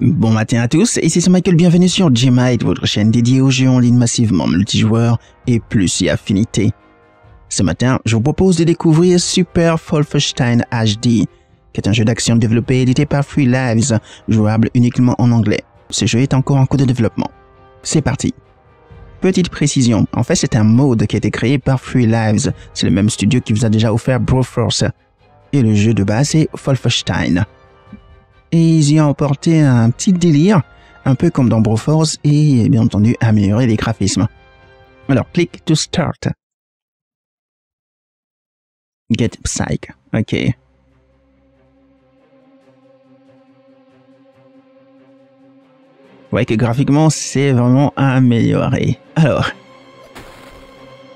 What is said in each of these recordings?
Bon matin à tous, ici c'est Michael, bienvenue sur Gmite, votre chaîne dédiée aux jeux en ligne massivement multijoueurs et plus y affinité. Ce matin, je vous propose de découvrir Super Wolfenstein HD, qui est un jeu d'action développé et édité par Free Lives, jouable uniquement en anglais. Ce jeu est encore en cours de développement. C'est parti Petite précision, en fait c'est un mode qui a été créé par Free Lives, c'est le même studio qui vous a déjà offert Broforce. Et le jeu de base est Wolfenstein et ils y ont apporté un petit délire, un peu comme dans Broforce, et bien entendu améliorer les graphismes. Alors, click to start. Get Psych. Ok. Vous voyez que graphiquement, c'est vraiment amélioré. Alors,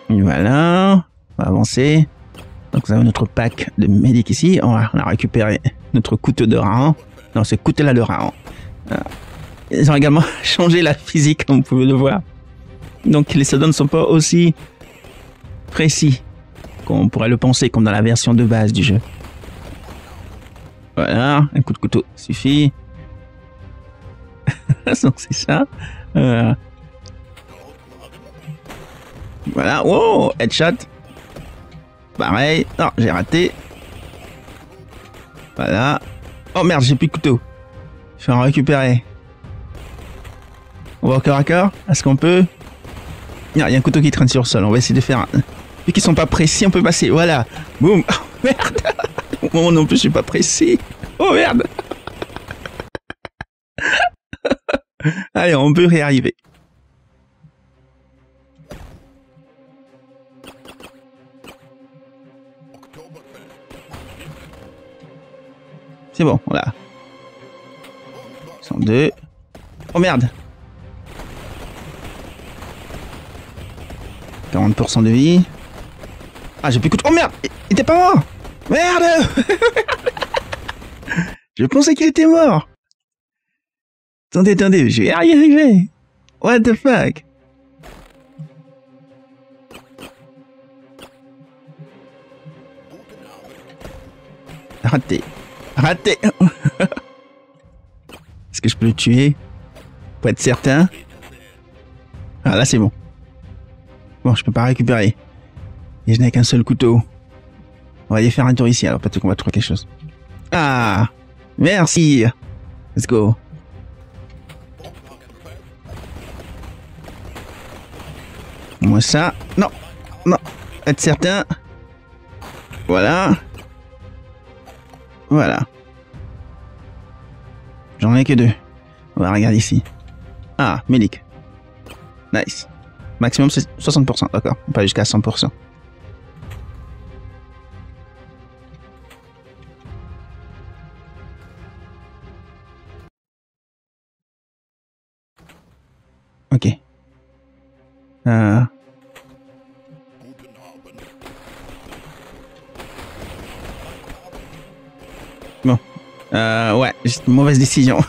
voilà, on va avancer. Donc, nous avons notre pack de médic ici. On a récupéré notre couteau de rein. Non, c'est Coutela le Raon. Ils ont également changé la physique, comme vous pouvez le voir. Donc les soldats ne sont pas aussi précis qu'on pourrait le penser, comme dans la version de base du jeu. Voilà, un coup de couteau suffit. Donc c'est ça. Voilà, wow, headshot. Pareil, non, j'ai raté. Voilà, Oh merde, j'ai plus de couteau. Je vais en récupérer. On va au corps à corps Est-ce qu'on peut Il y a un couteau qui traîne sur le sol. On va essayer de faire un... Vu qu'ils sont pas précis, on peut passer. Voilà. Boum. Oh merde. Moi non plus, je suis pas précis. Oh merde. Allez, on peut réarriver. C'est bon, voilà. 102. Oh merde 40% de vie. Ah, j'ai plus de... Oh merde Il était pas mort Merde Je pensais qu'il était mort Attendez, attendez, je vais y arriver What the fuck? Raté. Raté Est-ce que je peux le tuer? Pour être certain Ah là c'est bon. Bon, je peux pas récupérer. Et je n'ai qu'un seul couteau. On va y faire un tour ici, alors peut-être qu'on va trouver quelque chose. Ah Merci Let's go. Moi ça. Non Non Être certain. Voilà. Voilà. J'en ai que deux. On va regarder ici. Ah, Mélic. Nice. Maximum c'est 60%, d'accord. Pas jusqu'à 100%. Euh, ouais, une mauvaise décision.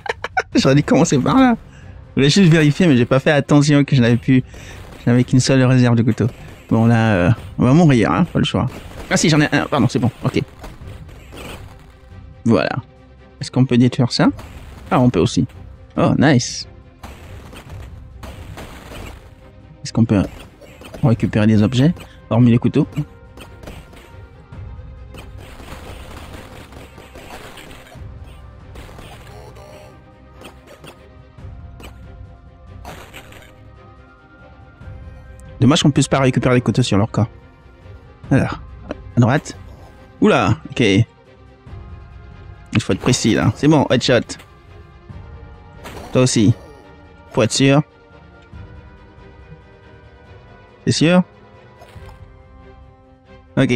J'aurais dû commencer par là. Je voulais juste vérifier, mais j'ai pas fait attention que je n'avais plus, je n'avais qu'une seule réserve de couteau. Bon là, euh, on va mourir, hein, pas le choix. Ah si, j'en ai un. Pardon, c'est bon. Ok. Voilà. Est-ce qu'on peut détruire ça? Ah, on peut aussi. Oh, nice. Est-ce qu'on peut récupérer des objets, hormis les couteaux Dommage qu'on puisse pas récupérer les couteaux sur leur corps. Alors, à droite. Oula, ok. Il faut être précis là. C'est bon, headshot. Toi aussi. Pour être sûr. C'est sûr? Ok.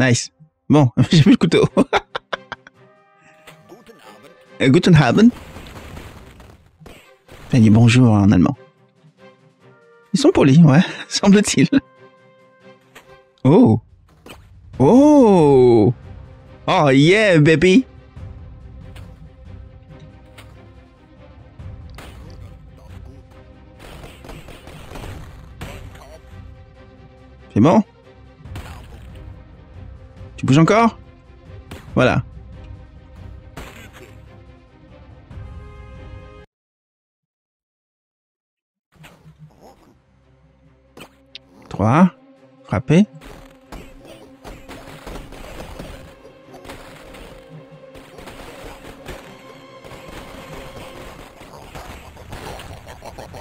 Nice. Bon, j'ai plus le couteau. Guten Abend. Elle dit bonjour en allemand. Ils sont polis, ouais, semble-t-il. Oh. Oh. Oh yeah, baby. C'est bon? Tu bouges encore? Voilà. 3. Frapper.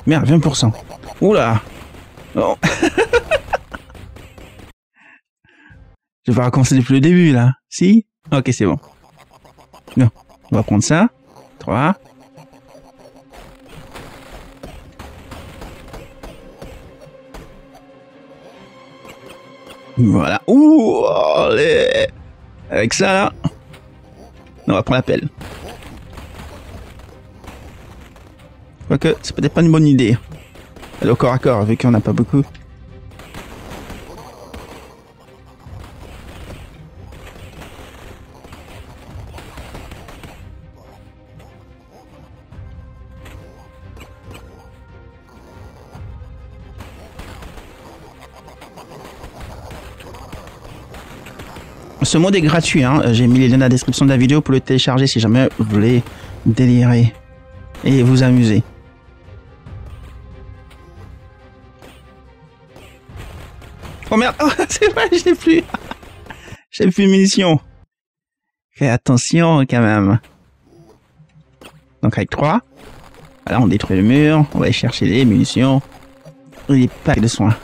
Merde, 20%. Oula oh. Je vais recommencer depuis le début, là. Si? Ok, c'est bon. Non. On va prendre ça. 3. Voilà. Ouh, allez. Avec ça, là. On va prendre la pelle. Quoique, c'est peut-être pas une bonne idée. Aller au corps à corps, vu qu'on n'a pas beaucoup. Ce mode est gratuit, hein. j'ai mis les liens dans la description de la vidéo pour le télécharger si jamais vous voulez délirer et vous amuser. Oh merde, oh, c'est vrai, je plus. J'ai plus de munitions. Fais attention quand même. Donc avec 3. Là, on détruit le mur. On va aller chercher les munitions. Et les packs de soins.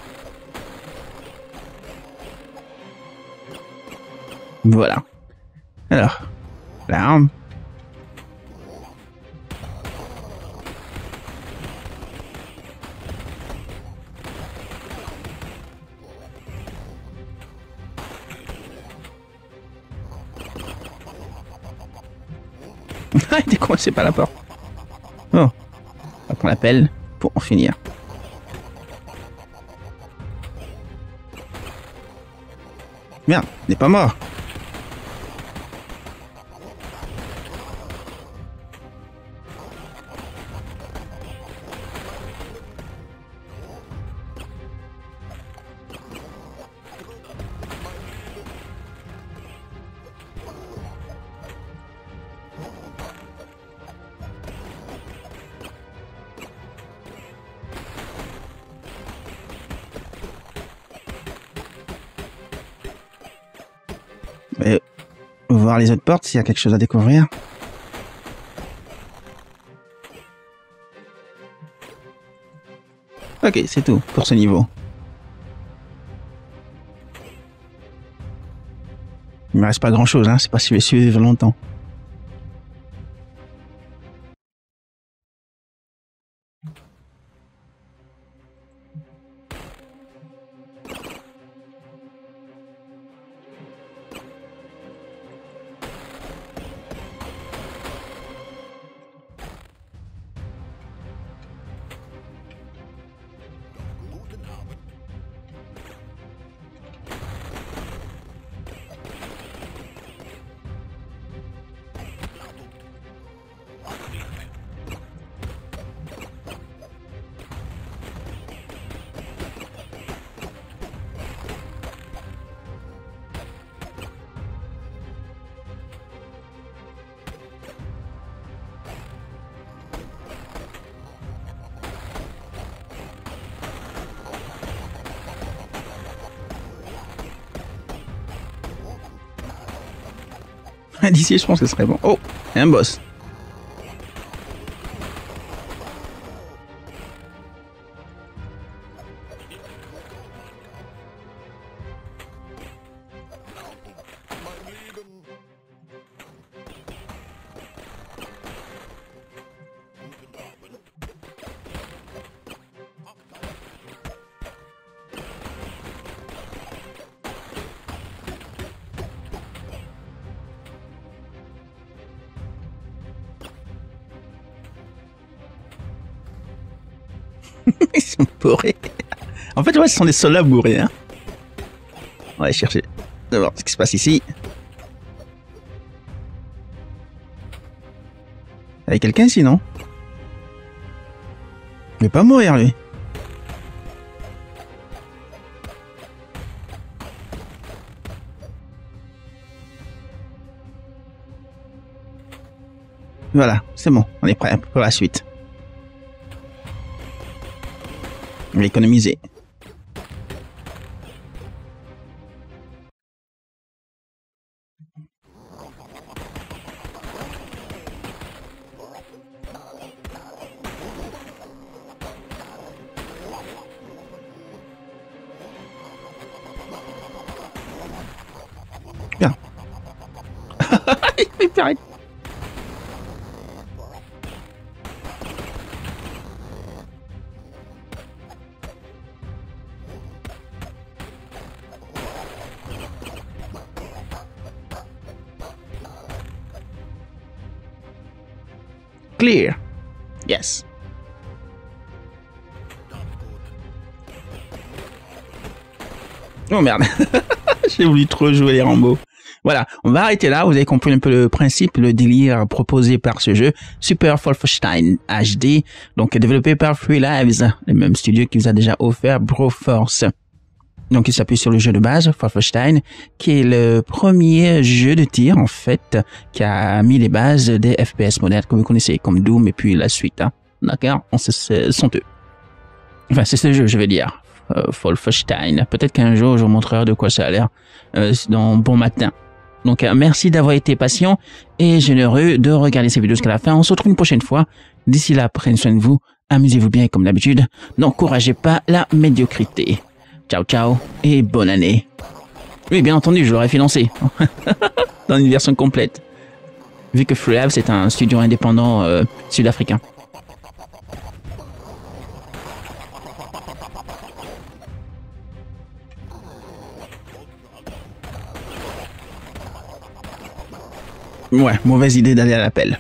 Voilà. Alors, l'arme. Ah, il était coincé par la porte. Oh. On va prendre la pelle pour en finir. Merde, il n'est pas mort. Mais voir les autres portes s'il y a quelque chose à découvrir. Ok, c'est tout pour ce niveau. Il me reste pas grand chose, hein. C'est pas si je vais suivre longtemps. D'ici, je pense que ce serait bon. Oh, un boss. Ils sont bourrés. En fait, ouais, ce sont des soldats bourrés. Hein. On va aller chercher. voir ce qui se passe ici. Il y a quelqu'un ici, non? Il va pas mourir, lui. Voilà, c'est bon, on est prêt pour la suite. Je vais économiser. Bien. Oh merde. J'ai voulu trop jouer les Rambo. Voilà, on va arrêter là. Vous avez compris un peu le principe, le délire proposé par ce jeu, Super Wolfenstein HD, donc développé par Free Lives, le même studio qui vous a déjà offert Broforce. Donc il s'appuie sur le jeu de base, Wolfenstein, qui est le premier jeu de tir en fait qui a mis les bases des FPS modernes que vous connaissez, comme Doom et puis la suite. Hein. D'accord? On se sont eux. Enfin, c'est ce jeu, je vais dire. Euh, Wolfenstein. Peut-être qu'un jour, je vous montrerai de quoi ça a l'air euh, dans Bon Matin. Donc, euh, merci d'avoir été patient et généreux de regarder ces vidéos jusqu'à la fin. On se retrouve une prochaine fois. D'ici là, prenez soin de vous. Amusez-vous bien comme d'habitude. N'encouragez pas la médiocrité. Ciao, ciao et bonne année. Oui, bien entendu, je l'aurais financé. Dans une version complète. Vu que FreeLab, c'est un studio indépendant euh, sud-africain. Ouais, mauvaise idée d'aller à l'appel.